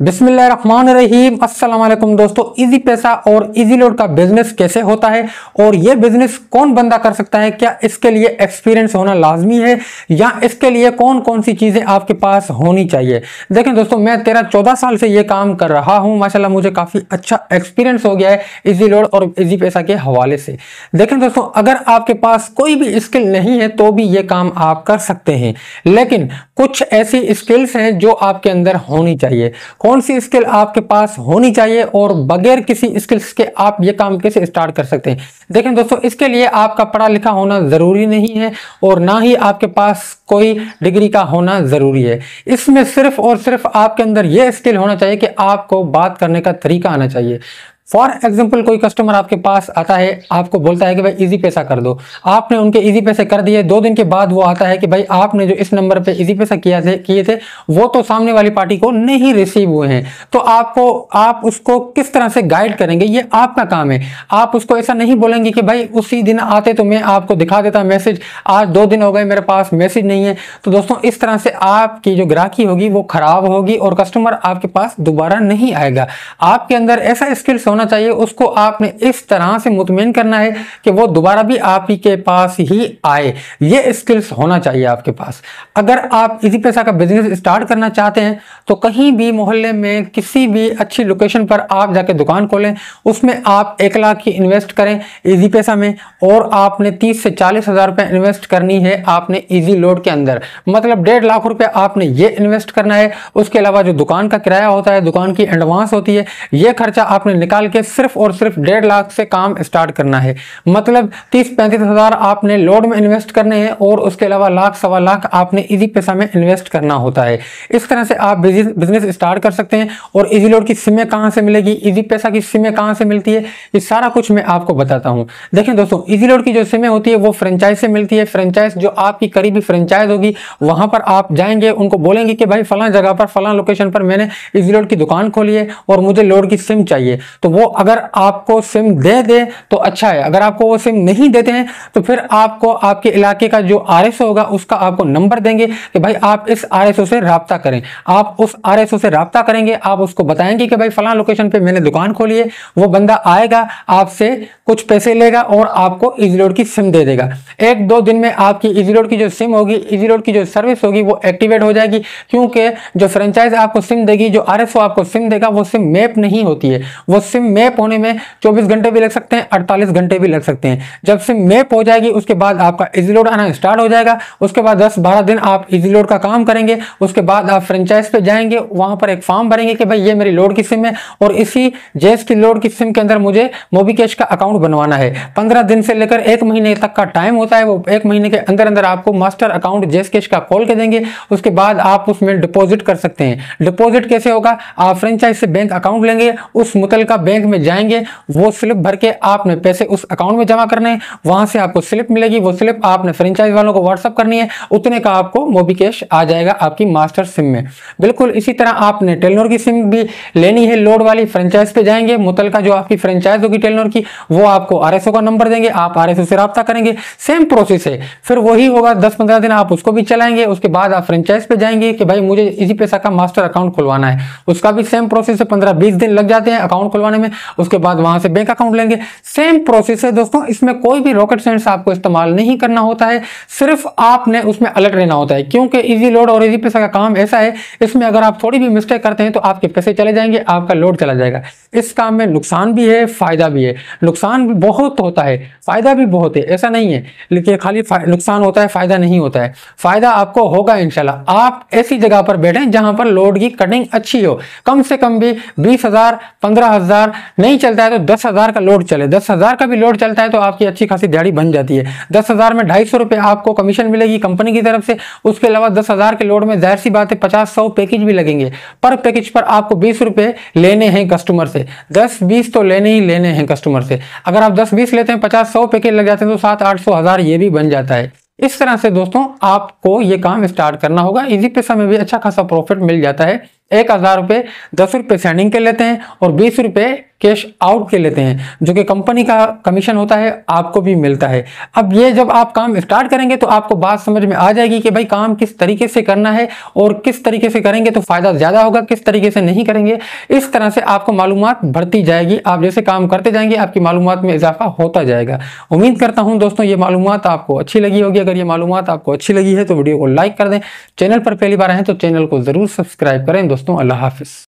बिस्मिल्लाहिर्रहमानिर्रहीम। अस्सलाम दोस्तों, इजी पैसा और इजी लोड का बिज़नेस कैसे होता है और ये बिज़नेस कौन बंदा कर सकता है? क्या इसके लिए एक्सपीरियंस होना लाजमी है? या इसके लिए कौन कौन सी चीज़ें आपके पास होनी चाहिए? देखें दोस्तों, मैं तेरह चौदह साल से ये काम कर रहा हूँ। माशाल्लाह, मुझे काफ़ी अच्छा एक्सपीरियंस हो गया है इजी लोड और इजी पैसा के हवाले से। देखें दोस्तों, अगर आपके पास कोई भी स्किल नहीं है तो भी ये काम आप कर सकते हैं। लेकिन कुछ ऐसी स्किल्स हैं जो आपके अंदर होनी चाहिए। कौन सी स्किल आपके पास होनी चाहिए और बगैर किसी स्किल्स के आप ये काम कैसे स्टार्ट कर सकते हैं? देखें दोस्तों, इसके लिए आपका पढ़ा लिखा होना ज़रूरी नहीं है और ना ही आपके पास कोई डिग्री का होना ज़रूरी है। इसमें सिर्फ़ और सिर्फ़ आपके अंदर यह स्किल होना चाहिए कि आपको बात करने का तरीका आना चाहिए। फॉर एग्ज़ाम्पल कोई कस्टमर आपके पास आता है, आपको बोलता है कि भाई इजी पैसा कर दो। आपने उनके इजी पैसे कर दिए, दो दिन के बाद वो आता है कि भाई, आपने जो इस नंबर पे इजी पैसा किया थे, किए थे, वो तो सामने वाली पार्टी को नहीं रिसीव हुए हैं। तो आपको, आप उसको किस तरह से गाइड करेंगे, ये आपका काम है। आप उसको ऐसा नहीं बोलेंगे कि भाई, उसी दिन आते तो मैं आपको दिखा देता मैसेज आज दो दिन हो गए, मेरे पास मैसेज नहीं है। तो दोस्तों, इस तरह से आपकी जो ग्राहकी होगी, वो खराब होगी और कस्टमर आपके पास दोबारा नहीं आएगा। आपके अंदर ऐसा स्किल्स होना चाहिए, उसको आपने इस तरह से मुतमिन करना है कि वो दोबारा भी आप ही के पास ही आए। ये स्किल्स होना चाहिए आपके पास। अगर आप इसी पैसा का बिज़नेस स्टार्ट करना चाहते हैं तो कहीं भी मोहल्ले में किसी भी अच्छी लोकेशन पर आप जाके दुकान खोलें, उसमें आप एक लाख की इन्वेस्ट करें इजी पैसा में, और आपने तीस से चालीस हज़ार रुपये इन्वेस्ट करनी है आपने इजी लोड के अंदर। मतलब डेढ़ लाख रुपए आपने ये इन्वेस्ट करना है, उसके अलावा जो दुकान का किराया होता है, दुकान की एडवांस होती है, ये खर्चा आपने निकाल के सिर्फ़ और सिर्फ़ डेढ़ लाख से काम स्टार्ट करना है। मतलब तीस पैंतीस हज़ार आपने लोड में इन्वेस्ट करने हैं और उसके अलावा लाख सवा लाख आपने इजी पैसा में इन्वेस्ट करना होता है। इस तरह से आप बिज़नेस स्टार्ट कर सकते हैं और इजी लोड की सिमें कहाँ से मिलेगी इजी पैसा की सिमें कहाँ से मिलती है, ये सारा कुछ मैं आपको बताता हूँ। देखें दोस्तों इजी लोड की जो सिमें होती है वो फ्रेंचाइज से मिलती है। फ्रेंचाइज जो आपकी करीबी फ्रेंचाइज होगी, वहाँ पर आप जाएँगे, उनको बोलेंगे कि भाई फला जगह पर, फला लोकेशन पर मैंने इजी लोड की दुकान खोली है और मुझे लोड की सिम चाहिए। तो वो अगर आपको सिम दे दे तो अच्छा है। अगर आपको वो सिम नहीं देते हैं तो फिर आपको आपके इलाके का जो आरएसओ होगा, उसका आपको नंबर देंगे कि भाई आप इस आरएसओ से रबता करें। आप उस आरएसओ से रबता करेंगे, आप उसको बताएँगे कि भाई फला लोकेशन पे मैंने दुकान खोली है, वो बंदा आएगा, आपसे कुछ पैसे लेगा और आपको इजीलोड की सिम दे देगा। एक दो दिन में आपकी इजीलोड की जो सिम होगी इजीलोड की जो सर्विस होगी, वो एक्टिवेट हो जाएगी, क्योंकि जो फ्रेंचाइज आपको सिम देगी, जो आर आपको सिम देगा, वो सिम मैप नहीं होती है। वो सिम मैप होने में 24 घंटे भी लग सकते हैं 48 घंटे भी लग सकते हैं। जब सिम मैप हो जाएगी, उसके बाद आपका इजी लोड आना स्टार्ट हो जाएगा। उसके बाद 10-12 दिन आप इजी लोड का काम करेंगे। उसके बाद आप फ्रेंचाइज पे जाएँगे, वहाँ पर एक फॉर्म भरेंगे कि भाई ये मेरी लोड की सिम है और इसी जेस की लोड की सिम के अंदर मुझे मोबिकेश का अकाउंट बनवाना है। पंद्रह दिन से लेकर एक महीने तक का टाइम होता है वो। एक महीने के अंदर अंदर आपको मास्टर अकाउंट जेस कैश का खोल के देंगे। उसके बाद आप उसमें डिपॉजिट कर सकते हैं। डिपॉजिट कैसे होगा? आप फ्रेंचाइज से बैंक अकाउंट लेंगे। उस मुतल बैंक में जाएँगे, वो स्लिप भर के आपने पैसे उस अकाउंट में जमा करने हैं। वहाँ से आपको स्लिप मिलेगी, वो स्लिप आपने फ्रेंचाइज वालों को व्हाट्सअप करनी है, उतने का आपको मोबी कैश आ जाएगा आपकी मास्टर सिम में। बिल्कुल इसी तरह आपने टेलनोर की सिम भी लेनी है लोड वाली फ्रेंचाइज पे जाएँगे मुतल जो आपकी फ्रेंचाइज होगी टेलनोर की, वो आपको आर का नंबर देंगे, आप आर से रब्ता करेंगे सेम प्रोसेस है। फिर वही होगा, दस पंद्रह दिन आप उसको भी चलाएँगे, उसके बाद आप फ्रेंचाइज पे जाएँगे कि भाई मुझे इसी पैसा का मास्टर अकाउंट खुलवाना है। उसका भी सेम प्रोसेस है, पंद्रह बीस दिन लग जाते हैं अकाउंट खुलवाने में, उसके बाद वहाँ से बैंक अकाउंट लेंगे। सेम प्रोसेस है दोस्तों, इसमें कोई भी रॉकेट साइंस आपको इस्तेमाल नहीं करना होता है। सिर्फ़ आपने उसमें अलर्ट रहना होता है, क्योंकि इजी लोड और इजी पैसा का काम ऐसा है, इसमें अगर आप थोड़ी भी मिस्टेक करते हैं तो आपके पैसे चले जाएँगे, आपका लोड चला जाएगा। इस काम में नुकसान भी है, फ़ायदा भी है। नुकसान भी बहुत होता है, फ़ायदा भी बहुत है, ऐसा नहीं है। लेकिन खाली नुकसान होता है, फ़ायदा नहीं होता है। फ़ायदा आपको होगा इंशाल्लाह। आप ऐसी जगह पर बैठे जहाँ पर लोड की कटिंग अच्छी हो। कम से कम भी बीस हज़ार, पंद्रह हज़ार नहीं चलता है तो दस हज़ार का लोड चले। दस हज़ार का भी लोड चलता है तो आपकी अच्छी खासी दिहाड़ी बन जाती है। दस हज़ार में ढाई सौ रुपये आपको कमीशन मिलेगी कंपनी की तरफ़ से। उसके अलावा दस हज़ार के लोड में ज़ाहिर सी बात है पचास सौ पैकेज भी लगेंगे। पर पैकेज पर आपको बीस रुपये लेने हैं कस्टमर से। दस बीस तो लेने ही लेने हैं कस्टमर से। अगर आप दस बीस लेते हैं, पचास सौ पैकेज लग जाते हैं तो सात आठ सौ हज़ार ये भी बन जाता है। इस तरह से दोस्तों आपको ये काम स्टार्ट करना होगा। इजी पैसा में भी अच्छा खासा प्रॉफिट मिल जाता है। एक हज़ार रुपए दस रुपए सेंडिंग के लेते हैं और बीस रुपये कैश आउट के लेते हैं, जो कि कंपनी का कमीशन होता है, आपको भी मिलता है। अब ये जब आप काम स्टार्ट करेंगे तो आपको बात समझ में आ जाएगी कि भाई काम किस तरीके से करना है और किस तरीके से करेंगे तो फ़ायदा ज़्यादा होगा, किस तरीके से नहीं करेंगे। इस तरह से आपको मालूम बढ़ती जाएगी। आप जैसे काम करते जाएँगे, आपकी मालूम में इजाफा होता जाएगा। उम्मीद करता हूँ दोस्तों, ये मालूम आपको अच्छी लगी होगी। अगर ये मालूम आपको अच्छी लगी है तो वीडियो को लाइक कर दें। चैनल पर पहली बार आए तो चैनल को ज़रूर सब्सक्राइब करें। दोस्तों, अल्लाह हाफिज़।